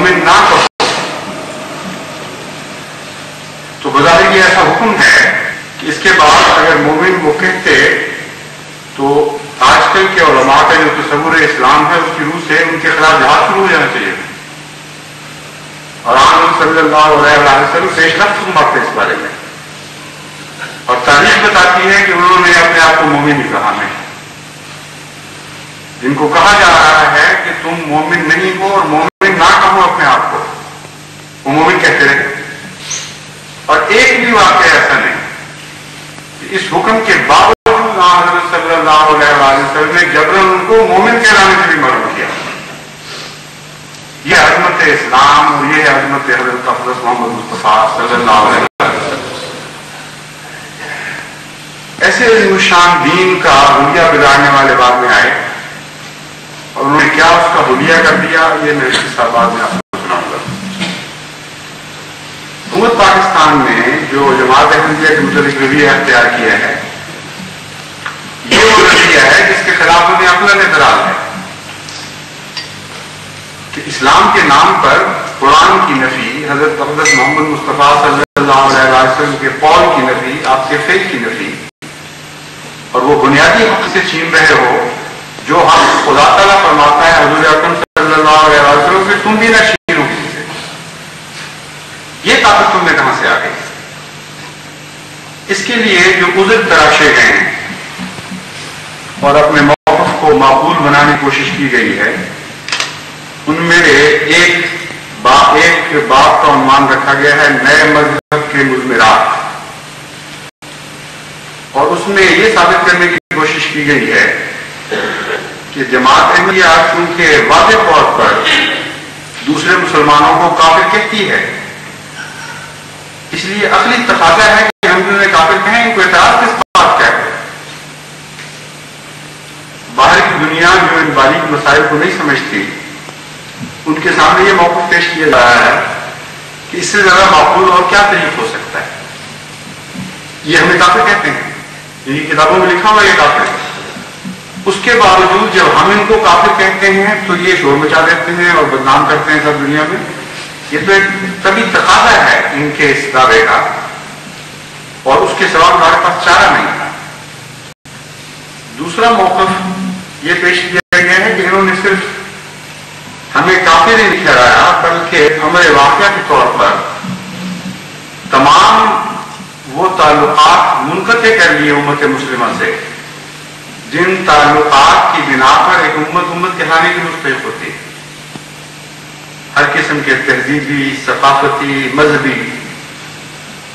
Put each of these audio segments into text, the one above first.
مومن نہ کہو تو بظاہر یہ ایسا حکم ہے کہ اس کے بعد اگر مومن وہ کہتے تو آج کل کے علماء کا جو تصور اسلام ہے، اس کی روح سے ان کے خلاف جہاز شروع ہو جانا چاہیے۔ اور عام صلی اللہ علیہ وسلم پیش رفت فرماتے اس بارے میں۔ اور تاریخ بتاتی ہے کہ انہوں نے اپنے آپ کو مومن ہی کہا۔ نہیں جن کو کہا جا رہا ہے کہ تم مومن نہیں ہو اور مومن نہ کہو اپنے آپ کو وہ مومن کہتے رہے اور ایک بھی واقعہ ایسا نہیں اس حکم کے باوجود حضرت صلی اللہ علیہ وسلم نے جبرن ان کو مومن کہلانے سے بھی معلوم کیا۔ یہ عظمت اسلام اور یہ عظمت حضرت حضرت محمد مصطفیٰ صلی اللہ علیہ وسلم۔ ایسے شان دین کا حلیہ بگاڑنے والے بعد میں آئے۔ اور انہوں نے کیا اس کا حلیہ کر دیا، یہ میں اس کے ساتھ بعد میں آپ کو سناؤں گا۔ حکومت پاکستان میں جو جماعت احمدیہ کے متعلق رویہ اختیار کیا ہے۔ یہ وہ رویہ ہے جس کے خلاف انہیں اپنا نظرال ہے۔ کہ اسلام کے نام پر قرآن کی نفی، حضرت حضرت محمد مصطفیٰ صلی اللہ علیہ وسلم کے قول کی نفی، آپ کے فیل کی نفی، اور وہ بنیادی حق سے چھین رہے ہو جو حق خدا تعالیٰ فرماتا ہے، حضور اکرم صلی اللہ علیہ وسلم کہ تم بھی نہ چھینو کسی یہ طاقت تم میں کہاں سے آ گئی؟ اس کے لیے جو عذر تراشے گئے ہیں اور اپنے موقف کو معقول بنانے کی کوشش کی گئی ہے، ان میں ایک با، ایک باپ کا عنوان رکھا گیا ہے، نئے مذہب کے مضمرات اور اس میں یہ ثابت کرنے کی کوشش کی گئی ہے کہ جماعت احمدیہ چونکہ واضح طور پر دوسرے مسلمانوں کو کافر کہتی ہے، اس لیے اصلی تقاضا ہے کہ ہم جو کافر کہیں، ان کو اعتراض کس بات کا ہے باہر کی دنیا جو ان باریک مسائل کو نہیں سمجھتی، ان کے سامنے یہ موقف پیش کیا جا رہا ہے کہ اس سے زیادہ معقول اور کیا طریق ہو سکتا ہے۔ یہ ہمیں کافر کہتے ہیں یعنی کتابوں میں لکھا ہوا یہ کافر۔ ہے اس کے باوجود جب ہم ان کو کافر کہتے ہیں تو یہ شور مچا دیتے ہیں اور بدنام کرتے ہیں سب دنیا میں۔ یہ تو ایک کبھی تقاضا ہے ان کے اس دعوے کا۔ اور اس کے سوا ہمارے پاس چارہ نہیں۔ تھا دوسرا موقف یہ پیش کیا گیا ہے کہ انہوں نے صرف ہمیں کافی نہیں ٹھہرایا، بلکہ ہمارے واقعہ کے طور پر تمام وہ تعلقات منقطع کر لیے امت مسلمہ سے۔ جن تعلقات کی بنا پر ایک امت امت کہلانے کی مستحق ہوتی ہے۔ ہر قسم کے تہذیبی، ثقافتی، مذہبی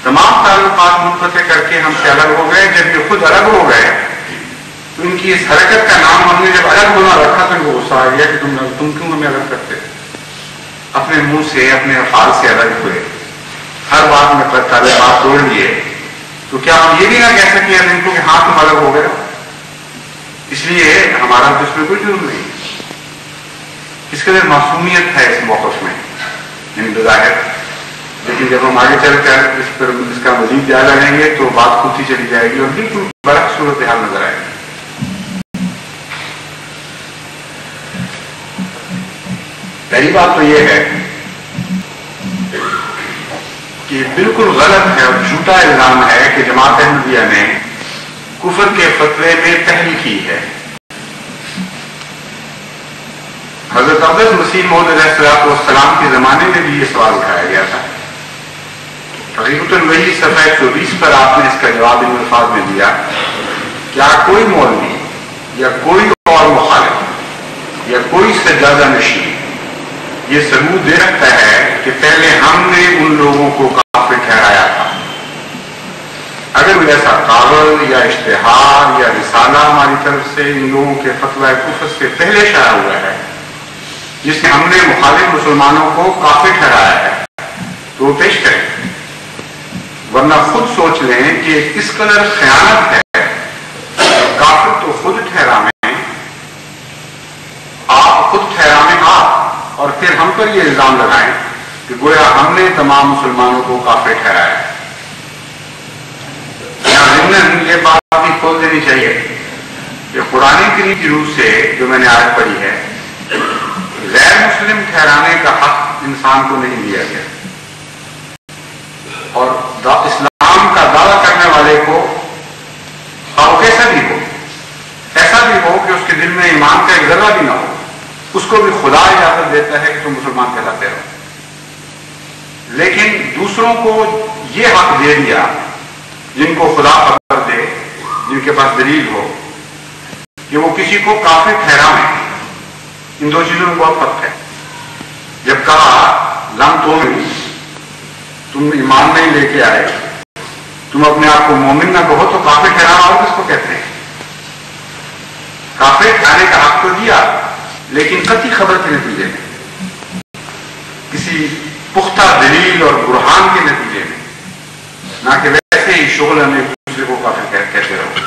تمام تعلقات منقطع کر کے ہم سے الگ ہو گئے جب یہ خود الگ ہو گئے۔ تو ان کی اس حرکت کا نام ہم نے جب الگ ہونا رکھا تو ان کو غصہ آ گیا کہ تم تم کیوں ہمیں الگ کرتے؟ اپنے منہ سے، اپنے افعال سے الگ ہوئے۔ ہر بات میں تعلقات توڑ لیے۔ تو کیا ہم یہ بھی نہ کہہ سکیں ان کو کہ ہاں تم الگ ہو گئے؟ اس لیے ہمارا تو اس میں کوئی ضرور نہیں اس کے لیے معصومیت ہے اس موقف میں۔ یعنی بظاہر، لیکن جب ہم آگے چل کر اس پر، اس کا مزید جائزہ لیں گے تو بات خود ہی چلی جائے گی اور بالکل برق صورت حال نظر آئے گی۔ پہلی بات تو یہ ہے کہ بالکل غلط ہے اور جھوٹا الزام ہے کہ جماعت احمدیہ نے کفر کے فتوے میں پہل کی ہے۔ حضرت عبدالس مسیح محمد علیہ السلام کے زمانے میں بھی یہ سوال اٹھایا گیا تھا۔ حقیقت وہی صفحہ چوبیس پر آپ نے اس کا جواب ان الفاظ میں دیا۔ کیا کوئی مولوی یا کوئی اور مخالف یا کوئی سجادہ نشین یہ ثبوت دے سکتا ہے کہ پہلے ہم نے ان لوگوں کو کافر ٹھہرایا تھا۔ اگر ایسا کاغذ یا اشتہار یا رسالہ ہماری طرف سے ان لوگوں کے فتویٰ کفر سے پہلے شائع ہوا ہے، جس میں ہم نے مخالف مسلمانوں کو کافر ٹھہرایا ہے، تو وہ پیش کریں۔ ورنہ خود سوچ لیں کہ کس قدر خیانت ہے کافر تو خود ٹھہرانے آپ خود ٹھہرانے آپ۔ اور پھر ہم پر یہ الزام لگائیں کہ گویا ہم نے تمام مسلمانوں کو کافر ٹھہرایا ضمن یہ بات بھی کھول دینی چاہیے۔ کہ قرآن کریم کی روح سے جو میں نے آج پڑھی ہے، غیر مسلم ٹھہرانے کا حق انسان کو نہیں دیا گیا۔ اور اسلام کا دعویٰ کرنے والے کو اور کیسا بھی ہو، ایسا بھی ہو کہ اس کے دل میں ایمان کا ایک ذرہ بھی نہ ہو۔ اس کو بھی خدا اجازت دیتا ہے کہ تم مسلمان کہلاتے رہو۔ لیکن دوسروں کو یہ حق دے دیا، جن کو خدا خبر جن کے پاس دلیل ہو کہ وہ کسی کو کافی ٹھہرائیں ان دو چیزوں میں بہت فرق ہے۔ جب کہا، لم تو تم ایمان نہیں لے کے آئے، تم اپنے آپ کو مومن نہ کہو تو کافی ٹھہرانا اور کس کو کہتے ہیں؟ کافی ٹھہرانے کا حق تو دیا، لیکن قطعی خبر کے نتیجے میں۔ کسی پختہ دلیل اور برہان کے نتیجے میں۔ نہ کہ ویسے ہی شغل ہمیں دوسرے کو کافی کہتے رہو۔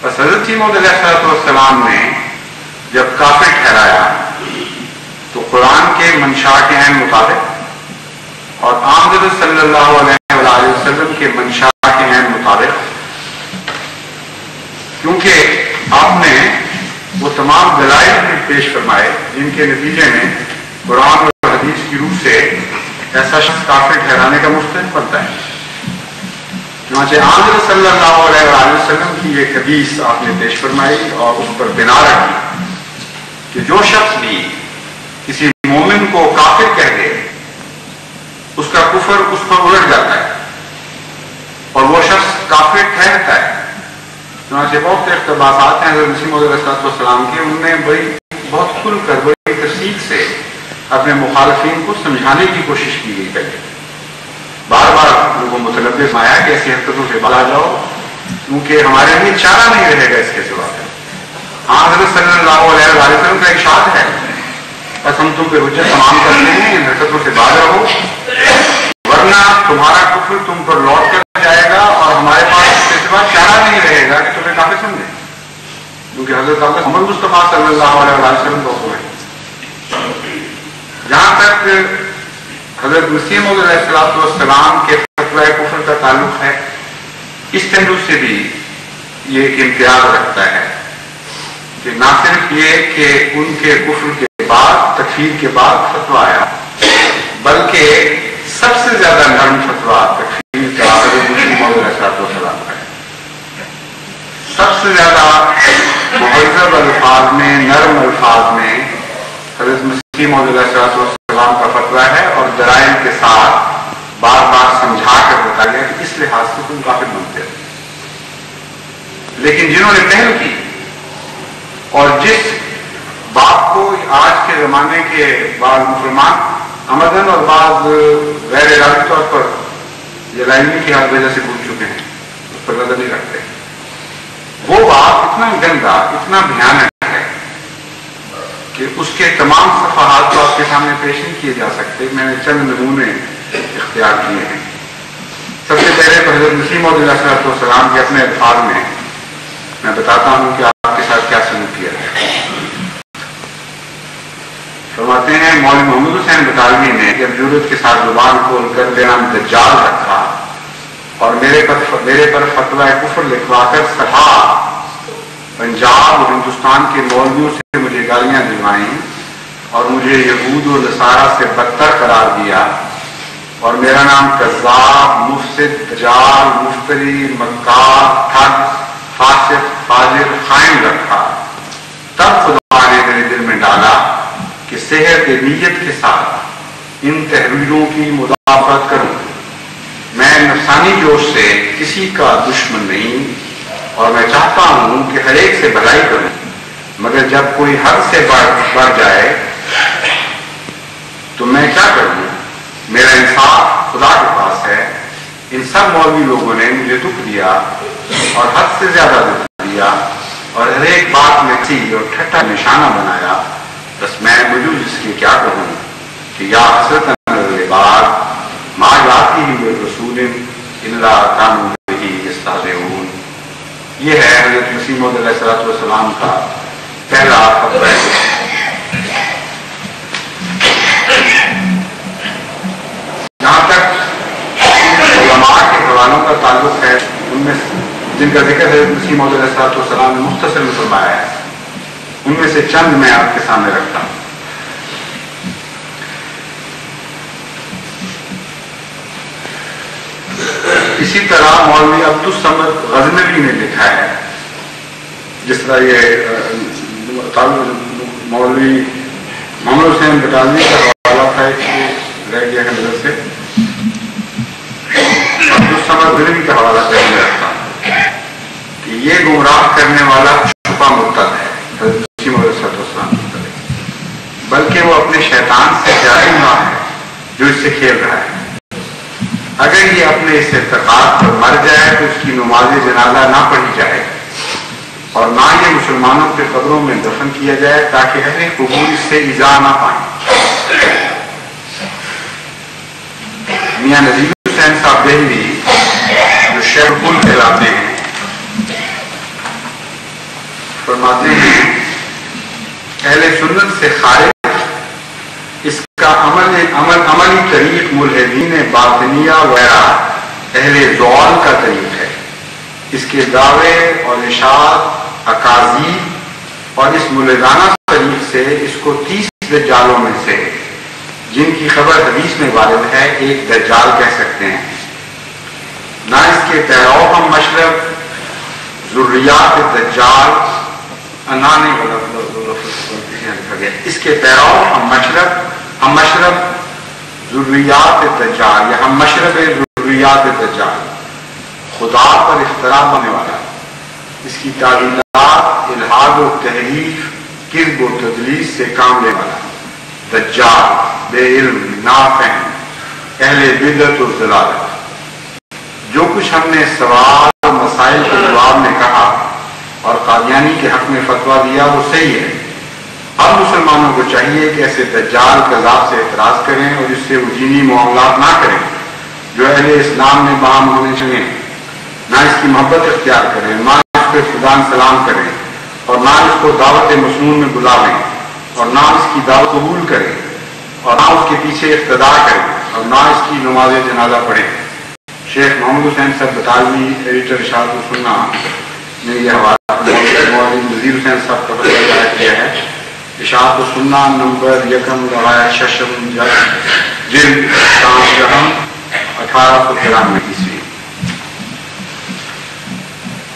بس حضرت علیہ السلام نے جب کافی ٹھہرایا، تو قرآن کے منشا کے ہیں مطابق اور آمد صلی اللہ علیہ وآلہ وسلم کے منشا کے ہیں مطابق، کیونکہ آپ نے وہ تمام دلائل بھی پیش فرمائے جن کے نتیجے میں قرآن اور حدیث کی روح سے ایسا شخص کافی ٹھہرانے کا مختلف بنتا ہے۔ چنانچہ آمد صلی اللہ علیہ وآلہ وسلم کی ایک حدیث آپ نے پیش فرمائی اور اس پر بنا رکھی کہ جو شخص بھی کسی مومن کو کافر کہہ دے، اس کا کفر اس پر الٹ جاتا ہے اور وہ شخص کافر ٹھہرتا ہے۔ چنانچہ بہت سے اقتباسات ہیں حضرت مسیم علیہ السلام کے ان میں بڑی، بہت کھل کر بڑی تفصیل سے اپنے مخالفین کو سمجھانے کی کوشش کی گئی پہلے۔ بار بار ان کو آیا کہ ایسی حرکتوں سے بالا جاؤ، کیونکہ ہمارے لیے چارہ نہیں رہے گا اس کے سوا۔ ہاں حضرت صلی اللہ علیہ وسلم کا ایک شاد ہے۔ بس ہم تم پہ حجت تمام کر کرتے ہیں، ان حرکتوں سے باز رہو۔ ورنہ تمہارا کفر تم پر لوٹ کر جائے گا اور ہمارے پاس اس کے سوا چارہ نہیں رہے گا کہ تمہیں کافی سمجھے کیونکہ حضرت اللہ محمد مصطفیٰ صلی اللہ علیہ وسلم کو ہے۔ جہاں تک حضرت مسیم علیہ السلام کے فتوہ کفر کا تعلق ہے، اس پہلو سے بھی یہ ایک امتیاز رکھتا ہے کہ نہ صرف یہ کہ ان کے کفر کے بعد، تکفیر کے بعد فتوا آیا، بلکہ سب سے زیادہ نرم فتوا تکفیر کا حضرت مسیم علیہ السلام ہے۔ سب سے زیادہ مہذب الفاظ میں، نرم الفاظ میں حضرت مسیم علیہ السلام کا فتوا ہے اور جرائم کے ساتھ بار بار سمجھا کر بتا گیا کہ اس لحاظ سے تم کافی بنتے لیکن جنہوں نے پہل کی اور جس بات کو آج کے زمانے کے بعض مسلمان امدن اور بعض غیر ارادی طور پر یہ کی ہر وجہ سے بھول چکے ہیں، اس پر نظر نہیں رکھتے۔ وہ بات اتنا گندا، اتنا بھیانک کہ اس کے تمام صفحات کو آپ کے سامنے پیش نہیں کیے جا سکتے، میں نے چند نمونے اختیار کیے ہیں۔ سب سے پہلے تو حضرت مسیم علیہ صلاحت والسلام کے اپنے الفاظ میں میں بتاتا ہوں کہ آپ کے ساتھ کیا سلوک کیا ہے۔ فرماتے ہیں مول محمد حسین بطالوی نے جب ضرورت کے ساتھ زبان کھول کر میرا دجال رکھا اور میرے پر میرے پر فتویٰ کفر لکھوا کر سہا پنجاب اور ہندوستان کے مولویوں سے مجھے گالیاں دلوائیں اور مجھے یہود و نصارہ سے بدتر قرار دیا اور میرا نام کذاب، مفسد تجار مفتری، مکار، ٹھگ، فاسق فاضر خائن رکھا۔ تب خدا نے میرے دل میں ڈالا کہ صحت نیت کے ساتھ ان تحریروں کی مدافعت کروں۔ میں نفسانی جوش سے کسی کا دشمن نہیں۔ اور میں چاہتا ہوں کہ ہر ایک سے بھلائی کروں، مگر جب کوئی حد سے بڑھ جائے، تو میں کیا کروں؟ میرا انصاف خدا کے پاس ہے۔ ان سب مولوی لوگوں نے مجھے دکھ دیا اور حد سے زیادہ دکھ دیا اور ہر ایک بات میں سی اور ٹھٹا نشانہ بنایا۔ بس میں مجھے اس کی کیا کہوں کہ یا حسرت بعد ماں جاتی ہی رسول ان قانون استاذ یہ ہے حضرت مسیم علیہ السلط والسلام کا پہلا خطبہ جہاں تک علماء کے حوالوں کا تعلق ہے، ان میں جن کا ذکر ہے مسیم علیہ السلط والسلام نے مختصر میں فرمایا ہے، ان میں سے چند میں آپ کے سامنے رکھتا ہوں۔ اسی طرح مولوی عبد عبدالسمد غزنوی نے لکھا ہے۔ جس طرح یہ، مولوی محمد حسین بٹالوی کا حوالہ تھا رہ گیا ہے نظر سے۔ عبدالسمد غزنوی کا حوالہ کر میں رکھتا ہوں کہ یہ گمراہ کرنے والا چھپا مرتد ہے بلکہ وہ اپنے شیطان سے جاری ہوا ہے، جو اس سے کھیل رہا ہے۔ اگر یہ اپنے اس اعتقاد پر مر جائے تو اس کی نماز جنازہ نہ پڑھی جائے اور نہ یہ مسلمانوں کے قبروں میں دفن کیا جائے تاکہ اہل قبول اس سے ایزا نہ پائیں۔ میاں نظیر حسین صاحب دہلی، جو شیخ پل کہلاتے ہیں، فرماتے ہیں، اہل سنت سے خارج کا عمل عمل عملی طریق ملحدین باطنیہ وغیرہ اہل زوال کا طریق ہے اس کے دعوے اور اشاعت اکاذی اور اس ملزانہ طریق سے اس کو تیس دجالوں میں سے جن کی خبر حدیث میں وارد ہے ایک دجال کہہ سکتے ہیں نہ اس کے پیرو ہم مشرب ضروریات دجال انانے اس کے پیرو ہم مشرب ہم مشرب ضروریات دجال یا ہم مشرب ضروریات دجال خدا پر اختراع ہونے والا ہے۔ اس کی تعلیمات الحاد و تحریف کرب و تدلیس سے کام لینے والا دجال، بے علم، نافہم، اہل بدت و ضلالت۔ جو کچھ ہم نے سوال مسائل کے جواب میں کہا اور قادیانی کے حق میں فتوا دیا، وہ صحیح ہے۔ اب مسلمانوں کو چاہیے کہ ایسے دجال کذاب سے اعتراض کریں اور اس سے وجینی معاملات نہ کریں۔ جو اہل اسلام میں باہم ہونے چاہیے نہ اس کی محبت اختیار کریں، نہ اس پہ خدان سلام کریں اور نہ اس کو دعوت مصنون میں بلاویں اور نہ اس کی دعوت قبول کریں اور نہ اس کے پیچھے اقتدار کریں اور نہ اس کی نماز جنازہ پڑھیں۔ شیخ محمد حسین صاحب بطالوی، ایڈیٹر اشاعت السنہ نے یہ حوالہ نذیر حسین صاحب کا فتح ظاہر کیا ہے اشاعت السنہ نمبر یکم روایت ششم جلد شام جہم اٹھارہ سو ترانوے عیسوی۔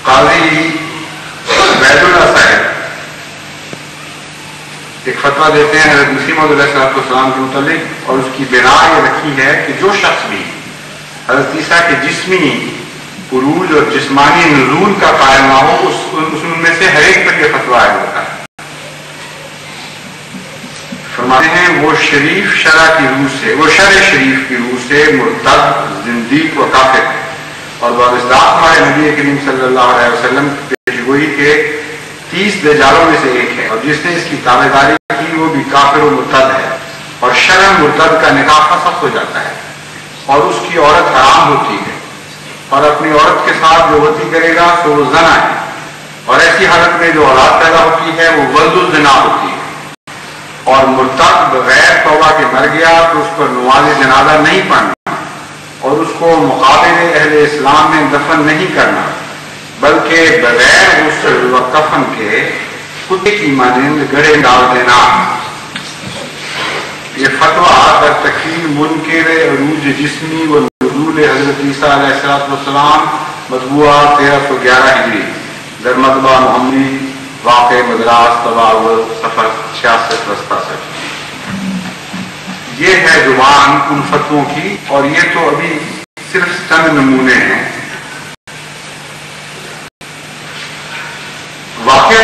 قاضی عبید اللہ صاحب ایک فتویٰ دیتے ہیں، حضرت مسیم علیہ السلام السلام کے متعلق، اور اس کی بنا یہ رکھی ہے کہ جو شخص بھی حضرت عیسیٰ کے جسمی عروج اور جسمانی نزول کا قائل نہ ہو، اس میں سے ہر ایک پر یہ فتویٰ آئے ہوتا ہے۔ فرماتے ہیں، وہ شریف شرح کی روح سے، وہ شرح شریف کی روح سے مرتد، زندیق و کافر ہے اور ہمارے نبی کریم صلی اللہ علیہ وسلم پیشگوئی کے تیس دجالوں میں سے ایک ہے۔ اور جس نے اس کی تابے داری کی، وہ بھی کافر و مرتد ہے۔ اور شرم مرتد کا نکاح فسخ ہو جاتا ہے۔ اور اس کی عورت حرام ہوتی ہے۔ اور اپنی عورت کے ساتھ جو ہوتی کرے گا، تو وہ زنا ہے۔ اور ایسی حالت میں جو اولاد پیدا ہوتی ہے، وہ ولد الزنا ہوتی ہے۔ اور مرتد بغیر توبہ کے مر گیا تو اس پر نماز جنازہ نہیں پڑھنا اور اس کو مقابل اہل اسلام میں دفن نہیں کرنا، بلکہ بغیر غسل و کفن کے کتے کی مانند گڑے ڈال دینا۔ یہ فتویٰ در تکفیر منکر عروج جسمی و نزول حضرت عیسیٰ علیہ السلام مطبوعہ تیرہ سو گیارہ ہجری، در مطبع محمدی واقع مدراس تباور سفر چھیاسٹھ رستہ سے۔ یہ ہے زبان ان فتووں کی اور یہ تو ابھی صرف چند نمونے ہیں۔ واقع